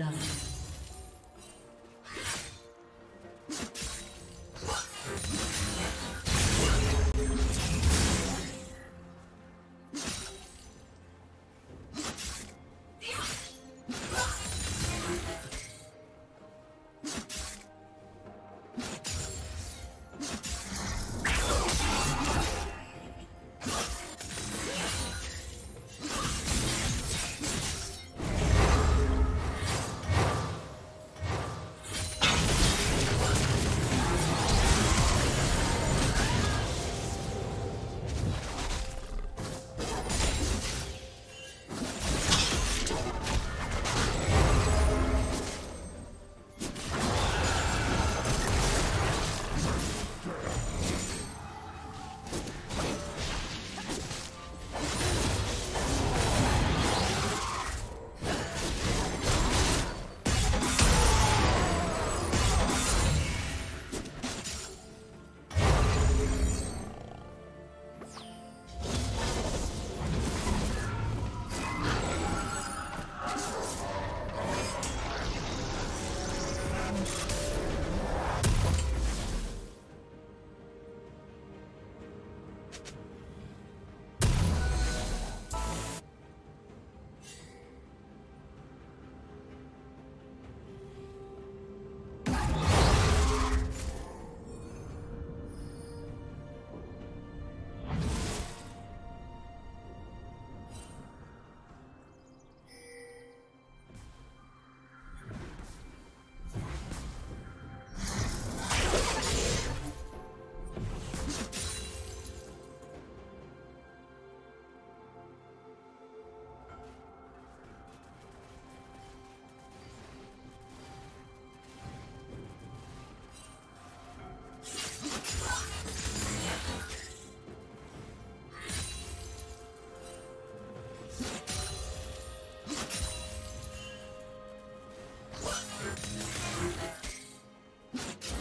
Blood.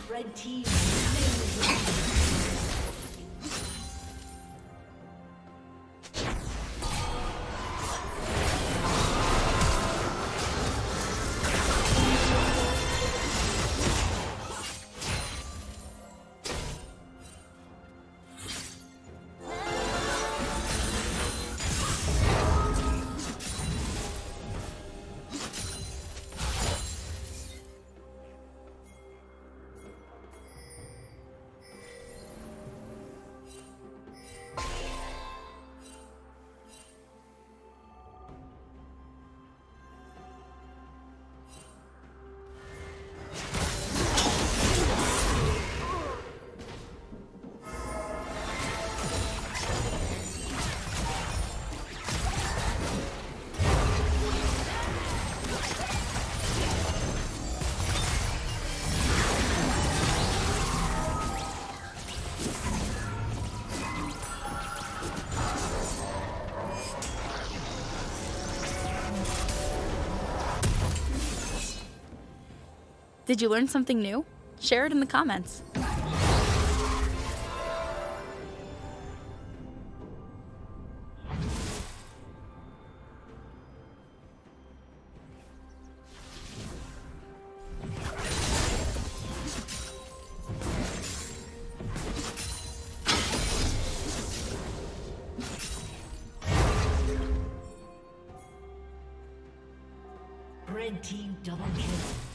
Red team. Did you learn something new? Share it in the comments. Red team double kill.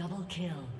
Double kill.